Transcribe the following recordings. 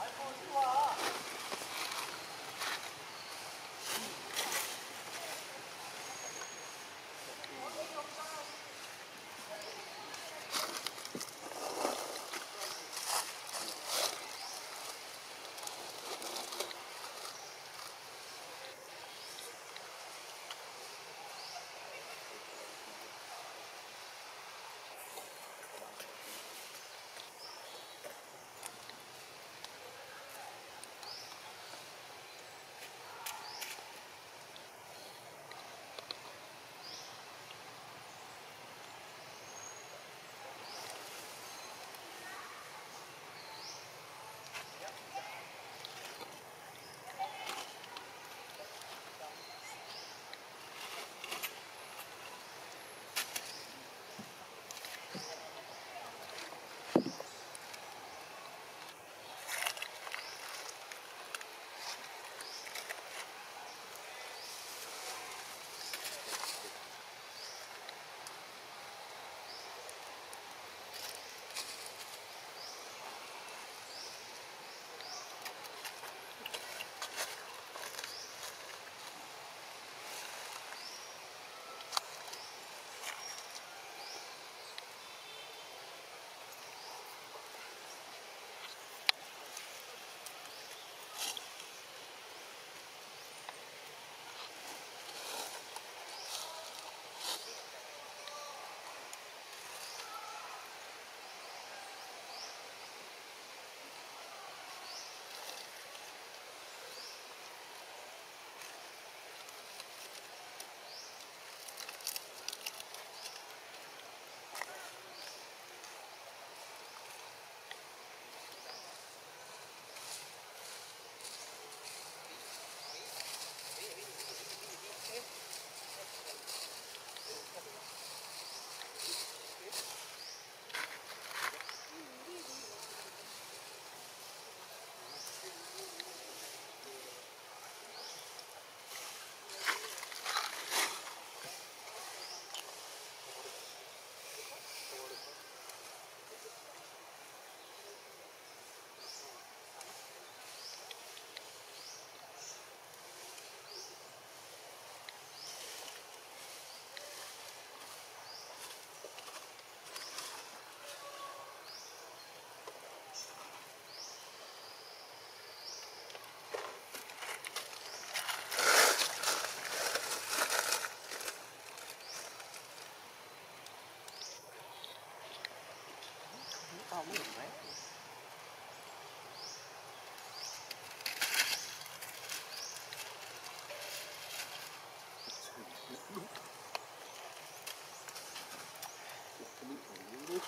아이고, 좋아.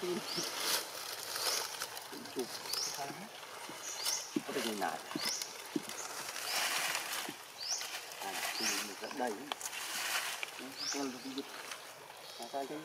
Chim chụp có thể nhìn lại à thì mình rất đầy con được dịch cái là,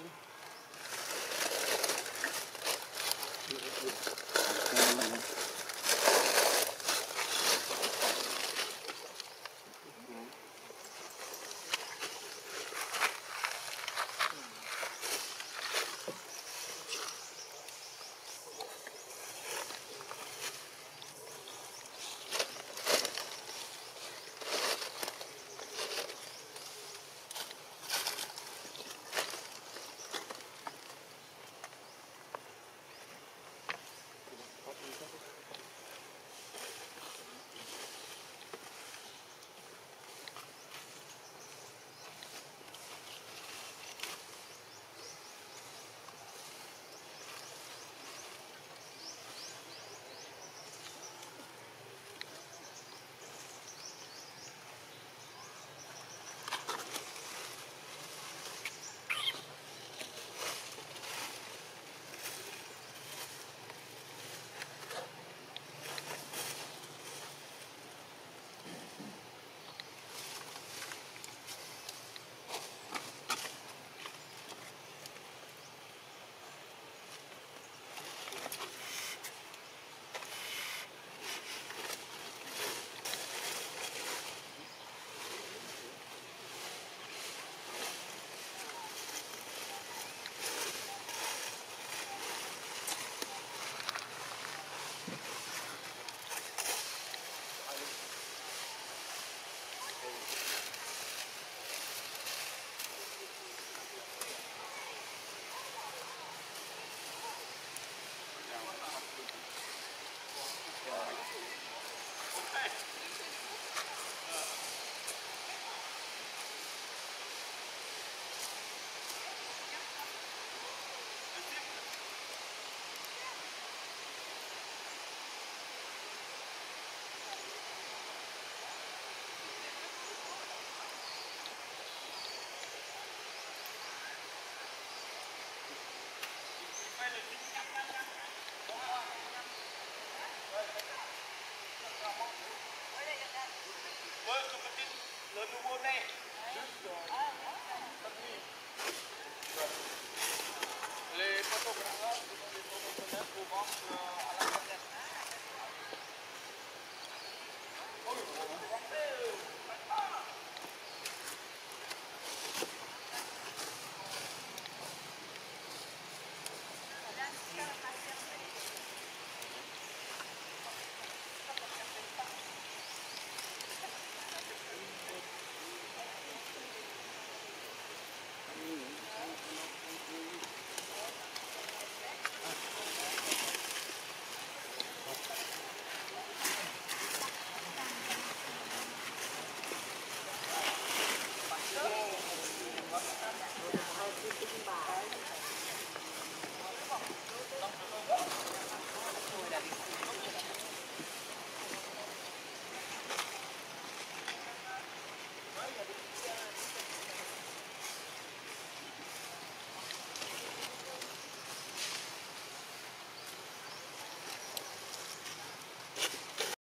là,